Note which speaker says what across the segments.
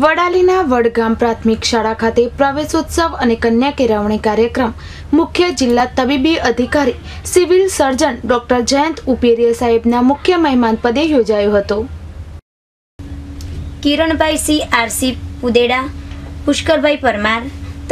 Speaker 1: વડાલીના વડગામ પ્રાથમિક શાળા ખાતે પ્રવેશોત્સવ અને કન્યા કેળવણી કાર્યક્રમ. મુખ્ય જિલ્લા તબીબી અધિકારી, civil surgeon doctor Jayant Uperiya સાહેબના મુખ્ય મહેમાન પદે યોજાયો હતો.
Speaker 2: કિરણભાઈ સી આરસી પુદેડા, પુષ્કરભાઈ પરમાર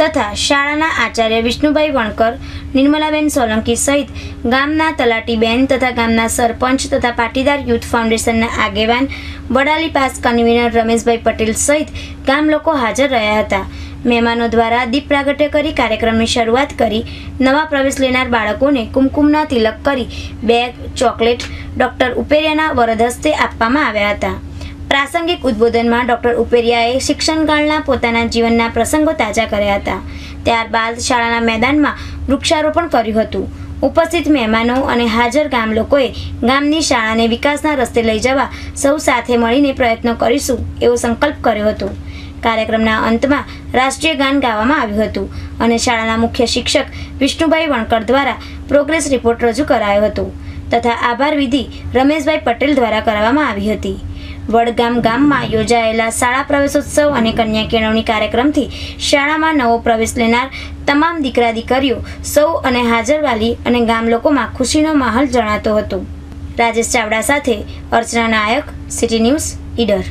Speaker 2: તથા શાળાના આચાર્ય વિષ્ણુભાઈ વણકર નિર્મલાબેન સોલંકી સહિત ગામના તલાટીબેન તથા ગામના સરપંચ તથા પાટીદાર યુથ ફાઉન્ડેશનના આગેવાન વડાલી પાસ કન્વીનર રમેશભાઈ પટેલ સહિત ગામ લોકો હાજર રહ્યા હતા. મહેમાનો દ્વારા દીપ પ્રાગટ્ય કરી કાર્યક્રમની શરૂઆત કરી નવા પ્રવેશ લેનાર બાળકોને કુમકુમના તિલક કરી બેગ, ચોકલેટ ડૉક્ટર ઉપેરિયાના વરદ હસ્તે આપવામાં આવ્યા હતા. પ્રાસંગિક ઉદ્બોધનમાં ડૉક્ટર ઉપેરિયાએ શિક્ષણકાળના પોતાના જીવનના પ્રસંગો તાજા કર્યા હતા. ત્યારબાદ શાળાના મેદાનમાં વૃક્ષારોપણ કર્યું હતું. ઉપસ્થિત મહેમાનો અને હાજર ગામ લોકોએ ગામની શાળાને વિકાસના રસ્તે લઈ જવા સૌ સાથે મળીને પ્રયત્નો કરીશું એવો સંકલ્પ કર્યો હતો. કાર્યક્રમના અંતમાં રાષ્ટ્રીય ગાન ગાવામાં આવ્યું હતું અને શાળાના મુખ્ય શિક્ષક વિષ્ણુભાઈ વણકર દ્વારા પ્રોગ્રેસ રિપોર્ટ રજૂ કરાયો હતો તથા આભાર વિધિ રમેશભાઈ પટેલ દ્વારા કરવામાં આવી હતી. વડગામ ગામમાં યોજાયેલા શાળા પ્રવેશોત્સવ અને કન્યા કેળવણી કાર્યક્રમથી શાળામાં નવો પ્રવેશ લેનાર તમામ દીકરા દીકરીઓ સૌ અને હાજર વાલી અને ગામ લોકોમાં ખુશીનો માહોલ જણાતો હતો. રાજેશ ચાવડા સાથે અર્ચના નાયક, સિટી ન્યૂઝ, ઈડર.